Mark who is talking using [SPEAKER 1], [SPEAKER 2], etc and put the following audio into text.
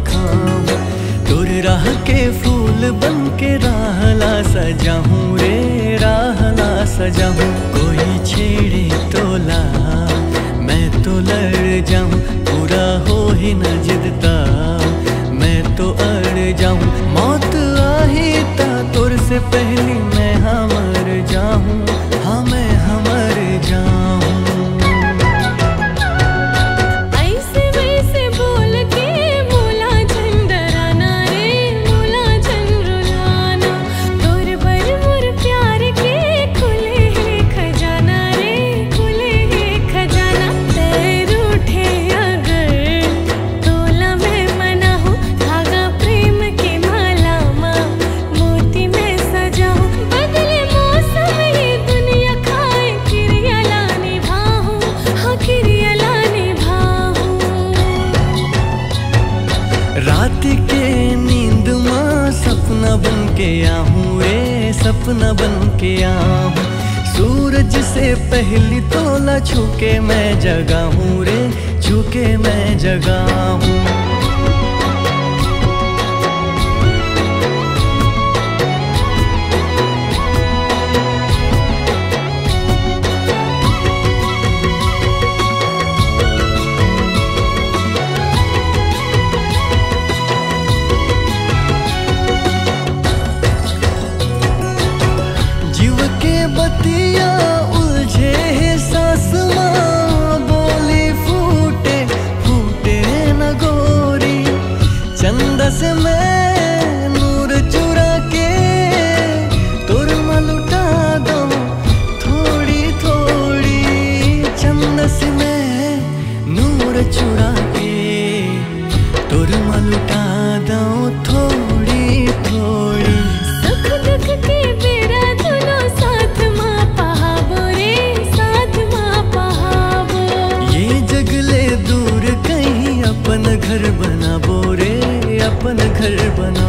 [SPEAKER 1] लिखाऊं तुर राह के फूल बन के राहला सजाऊं रे राहला सजाऊं। कोई छेड़े तोला, मैं तो लड़ जाऊँ। पूरा हो ही न जिदता, मैं तो अड़ जाऊँ। मौत आही ता तुर से पहली रात के नींद माँ सपना बन के आऊँ, रे सपना बन के आऊँ। सूरज से पहली तोला छूके मैं जगा हूँ रे छूके मैं जगा हूँ अपन घर बना बोरे अपन घर बना